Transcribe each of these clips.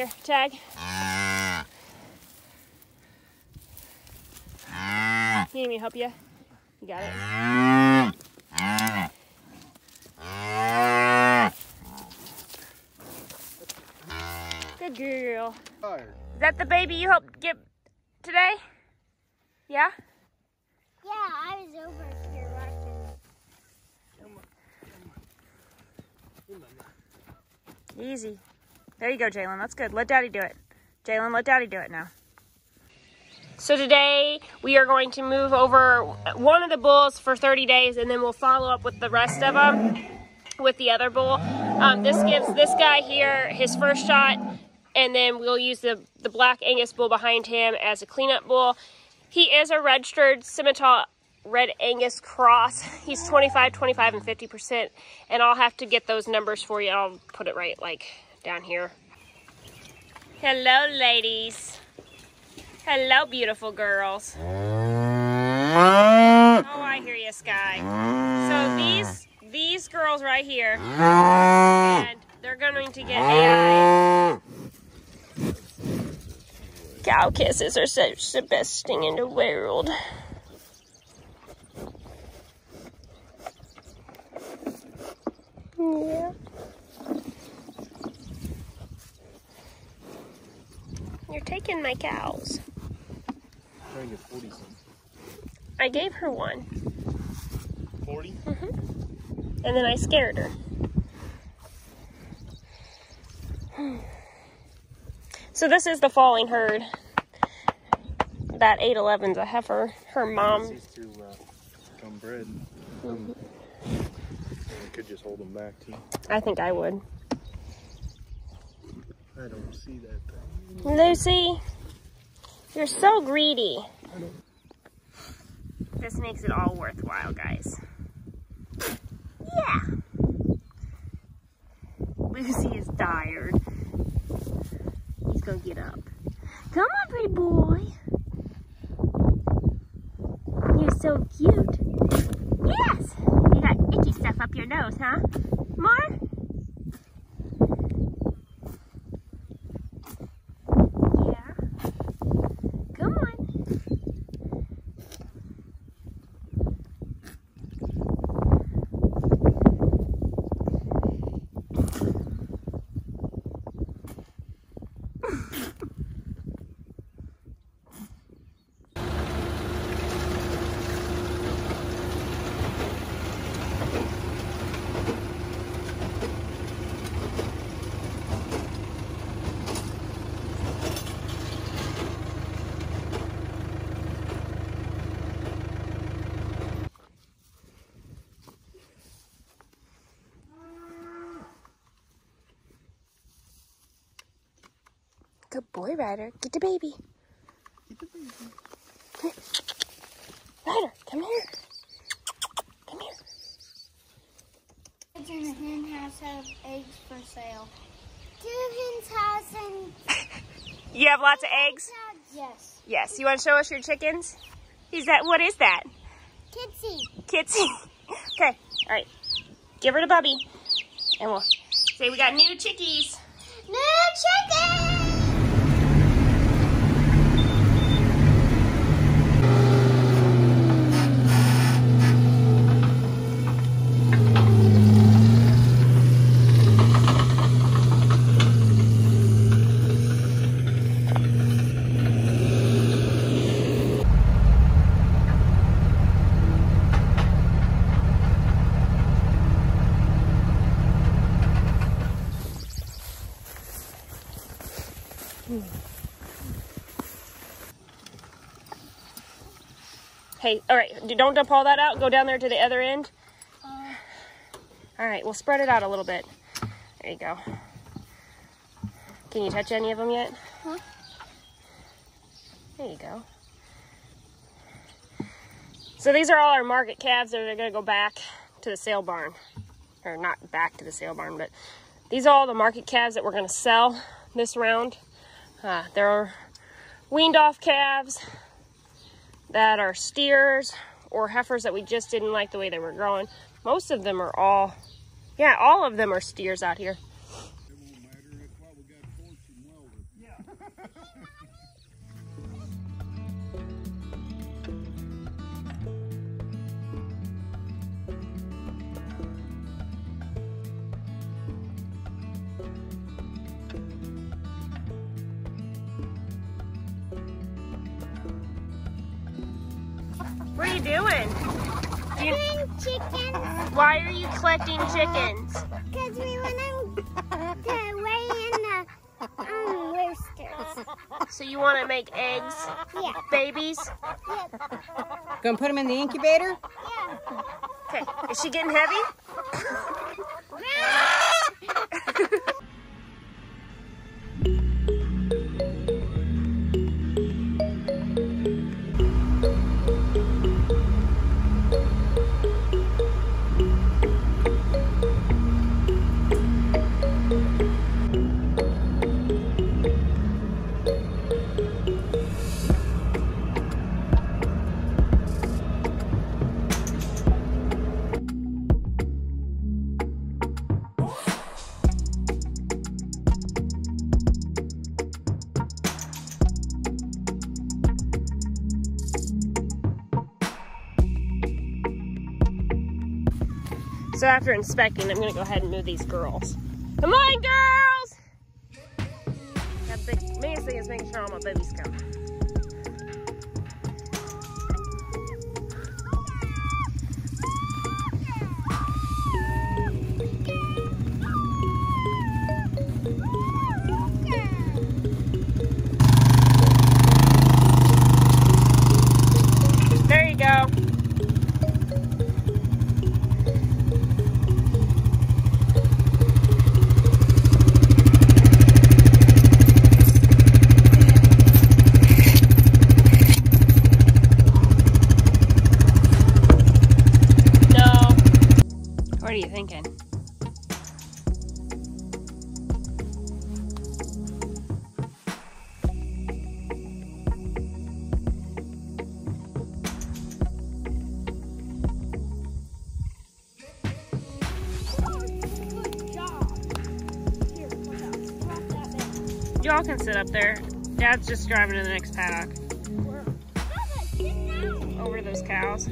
Here, tag. You need me to help you? You got it. Good girl. Is that the baby you helped get today? Yeah? Yeah, I was over here watching. Easy. There you go, Jalen. That's good. Let Daddy do it. Jalen, let Daddy do it now. So today we are going to move over one of the bulls for 30 days, and then we'll follow up with the rest of them with the other bull. Um, this gives this guy here his first shot, and then we'll use the, the black Angus bull behind him as a cleanup bull. He is a registered Simmental Red Angus cross. He's 25, 25, and 50%, and I'll have to get those numbers for you. I'll put it right like down here. Hello, ladies. Hello, beautiful girls. Oh, I hear you, Sky. So these these girls right here, and they're going to get AI. Cow kisses are such the best thing in the world. Yeah. You're taking my cows. Trying to get 40 some. I gave her one, 40? and then I scared her. So this is the falling herd. That 811's a heifer. Her mom, to uh, become bred. Um, we could just hold them back too. I think I would. I don't see that thing. Lucy, you're so greedy. This makes it all worthwhile, guys. Yeah. Lucy is tired. He's gonna get up. Come on, pretty boy. You're so cute. Yes. You got itchy stuff up your nose, huh? More? Yeah. Come on. Good boy, Ryder. Get the baby. Come here. Ryder, come here. Come here. Kids in the hen house have eggs for sale. Two hens house and You have lots of eggs? yes. Yes. You want to show us your chickens? Is that what is that? Kitsy. Kitsy. okay. All right. Give her to Bubby, and we'll say we got new chickies. New chicken. All right. Don't dump all that out. Go down there to the other end. Uh, All right. We'll spread it out a little bit. There you go. Can you touch any of them yet? Huh? There you go. So these are all our market calves that are going to go back to the sale barn. Or not back to the sale barn, but these are all the market calves that we're going to sell this round. Uh, they're weaned off calves that are steers or heifers that we just didn't like the way they were growing. Most of them are all, yeah, all of them are steers out here. What are you doing? Do you, chickens why are you collecting chickens? because we want them to weigh in the um, roosters. So you want to make eggs, Yeah. babies? Yep. Gonna put them in the incubator? Yeah. Okay. Is she getting heavy? So after inspecting, I'm gonna go ahead and move these girls. Come on, girls! The thing is making sure all my babies come. Y'all can sit up there. Dad's just driving to the next paddock. Over those cows.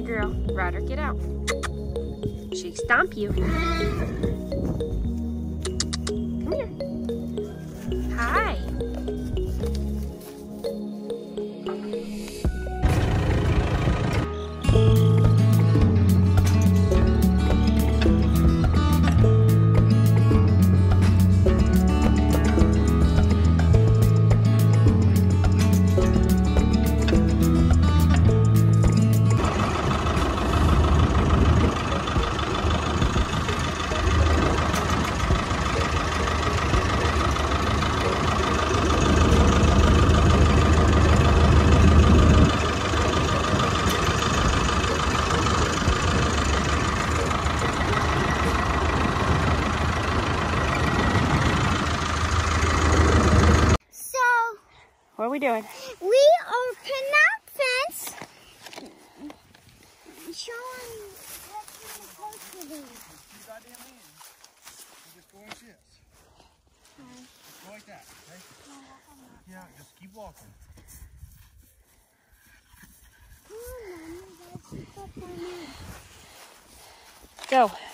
girl. Roderick, get out. She stomp you. We doing? we are canal fence showing what's to be. Just go like this. Just go like that, okay? Yeah, just keep walking. Come on, Mommy, let's keep up on it. Go.